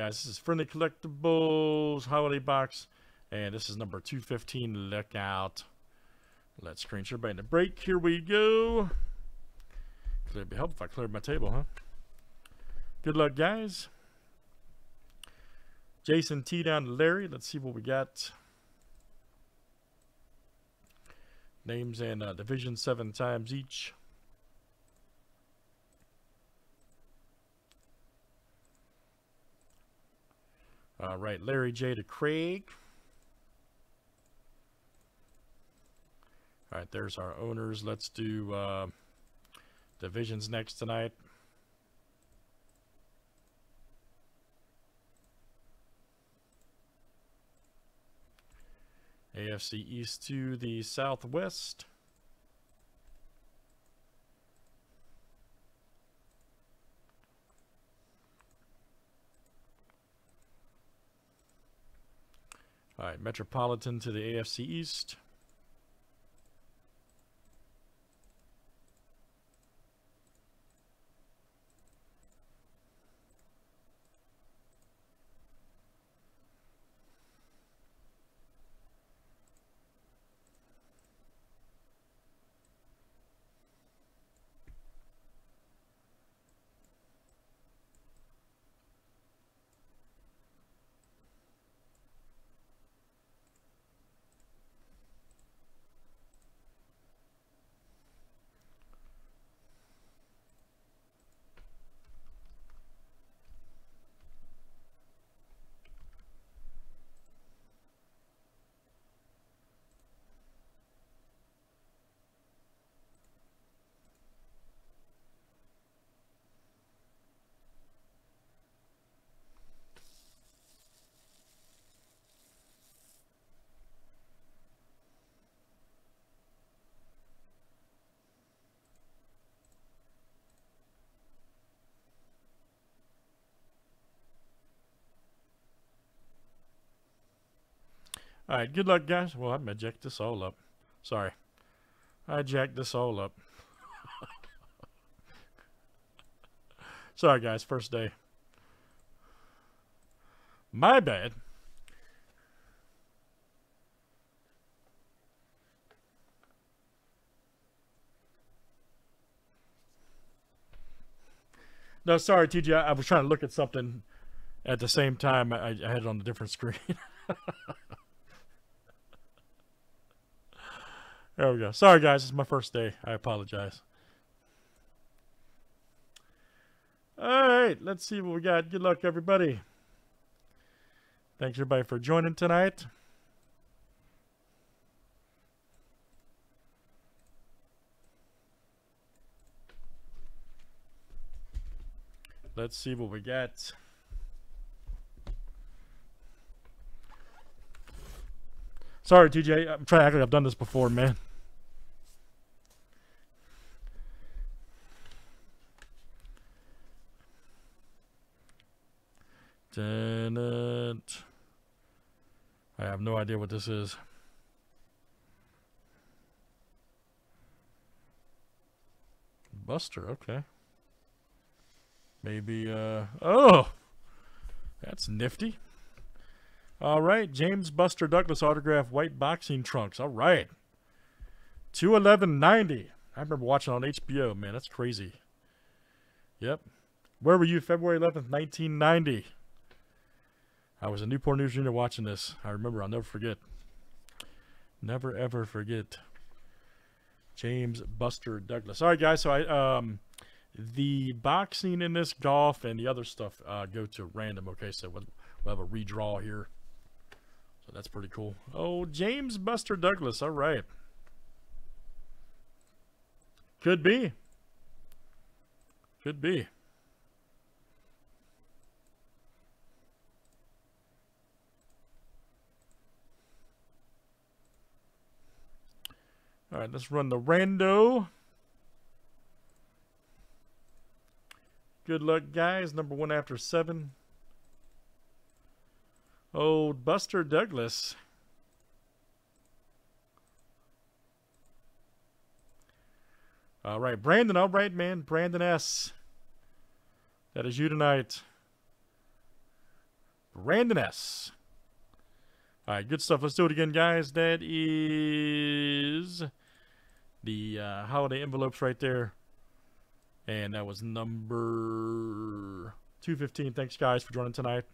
guys, this is Friendly Collectibles Holiday Box, and this is number 215. Look out. Let's screen share button to break. Here we go. Could It'd be helpful if I cleared my table, huh? Good luck, guys. Jason T down to Larry. Let's see what we got. Names and uh, division seven times each. All right, Larry J to Craig. All right, there's our owners. Let's do uh, divisions next tonight. AFC East to the southwest. All right, Metropolitan to the AFC East. All right, good luck, guys. Well, I'm going to jack this all up. Sorry. I jacked this all up. Sorry, guys. First day. My bad. No, sorry, TJ. I was trying to look at something at the same time. I, I had it on a different screen. There we go. Sorry, guys. It's my first day. I apologize. All right. Let's see what we got. Good luck, everybody. Thanks, everybody, for joining tonight. Let's see what we got. Sorry, TJ. I'm trying to act like I've done this before, man. Tenant. I have no idea what this is. Buster, okay. Maybe, uh, oh! That's nifty. All right, James Buster Douglas autograph white boxing trunks. All right. 211.90. I remember watching on HBO, man. That's crazy. Yep. Where were you February 11th, 1990? I was in Newport News Junior watching this. I remember. I'll never forget. Never ever forget. James Buster Douglas. All right, guys. So I um, the boxing in this golf and the other stuff uh, go to random. Okay, so we'll, we'll have a redraw here. So that's pretty cool. Oh, James Buster Douglas. All right. Could be. Could be. All right, let's run the rando. Good luck, guys. Number one after seven. Old Buster Douglas. All right, Brandon. All right, man. Brandon S. That is you tonight. Brandon S. All right, good stuff. Let's do it again, guys. That is the uh, holiday envelopes right there. And that was number 215. Thanks, guys, for joining tonight.